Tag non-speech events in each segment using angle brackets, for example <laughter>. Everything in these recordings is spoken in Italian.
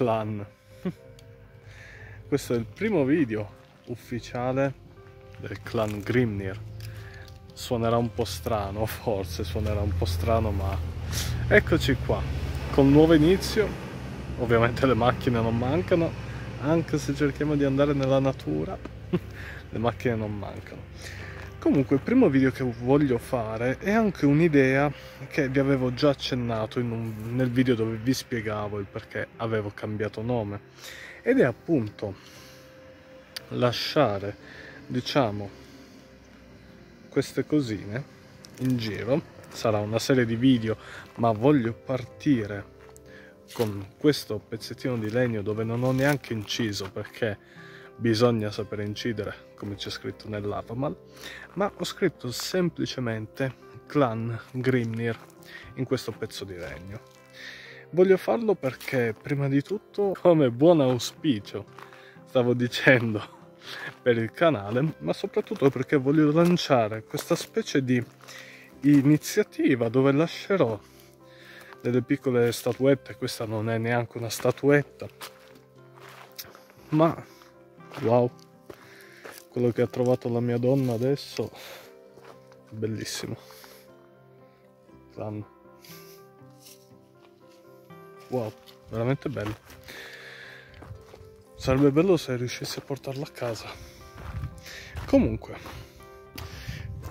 clan. <laughs> Questo è il primo video ufficiale del clan Grimnir. Suonerà un po' strano, forse suonerà un po' strano, ma eccoci qua. Con nuovo inizio, ovviamente le macchine non mancano, anche se cerchiamo di andare nella natura, <laughs> le macchine non mancano. Comunque il primo video che voglio fare è anche un'idea che vi avevo già accennato un, nel video dove vi spiegavo il perché avevo cambiato nome. Ed è appunto lasciare diciamo queste cosine in giro. Sarà una serie di video ma voglio partire con questo pezzettino di legno dove non ho neanche inciso perché bisogna sapere incidere come c'è scritto nell'Avamal ma ho scritto semplicemente clan Grimnir in questo pezzo di legno. Voglio farlo perché prima di tutto <laughs> come buon auspicio stavo dicendo <laughs> per il canale ma soprattutto perché voglio lanciare questa specie di iniziativa dove lascerò delle piccole statuette. Questa non è neanche una statuetta ma wow. Quello che ha trovato la mia donna adesso bellissimo. Clan. wow veramente bello. Sarebbe bello se riuscissi a portarlo a casa. Comunque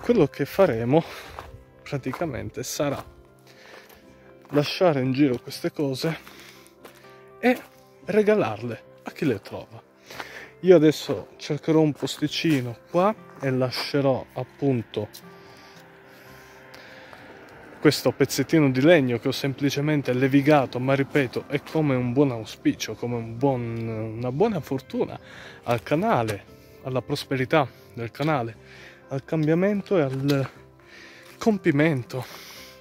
quello che faremo praticamente sarà lasciare in giro queste cose e regalarle a chi le trova io adesso cercherò un posticino qua e lascerò appunto questo pezzettino di legno che ho semplicemente levigato ma ripeto è come un buon auspicio come un buon, una buona fortuna al canale alla prosperità del canale al cambiamento e al compimento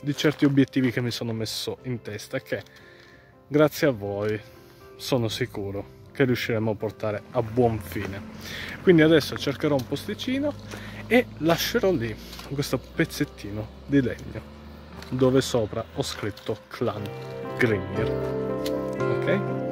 di certi obiettivi che mi sono messo in testa che grazie a voi sono sicuro che riusciremo a portare a buon fine. Quindi adesso cercherò un posticino e lascerò lì questo pezzettino di legno dove sopra ho scritto clan Grimmir ok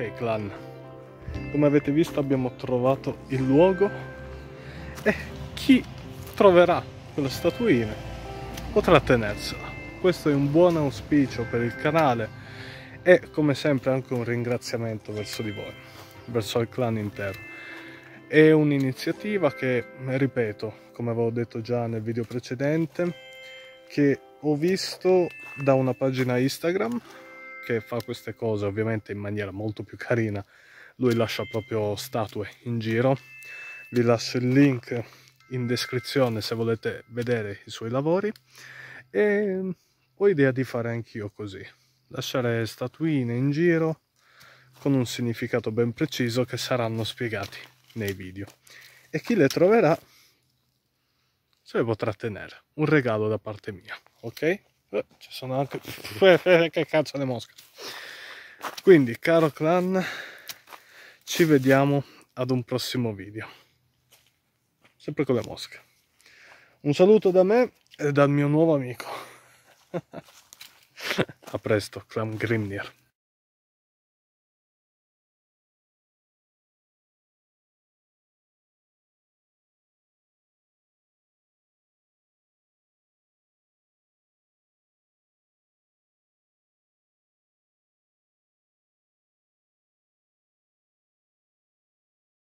Ok clan, come avete visto abbiamo trovato il luogo e chi troverà quella statuina potrà tenersela. Questo è un buon auspicio per il canale e come sempre anche un ringraziamento verso di voi, verso il clan intero. È un'iniziativa che, ripeto, come avevo detto già nel video precedente, che ho visto da una pagina Instagram che fa queste cose ovviamente in maniera molto più carina. Lui lascia proprio statue in giro. Vi lascio il link in descrizione se volete vedere i suoi lavori. E ho idea di fare anch'io così. Lasciare statuine in giro con un significato ben preciso che saranno spiegati nei video. E chi le troverà se le potrà tenere. Un regalo da parte mia ok Eh, ci sono anche... <laughs> che cazzo le mosche. Quindi, caro clan, ci vediamo ad un prossimo video. Sempre con le mosche. Un saluto da me e dal mio nuovo amico. <laughs> A presto, clan Grimnir.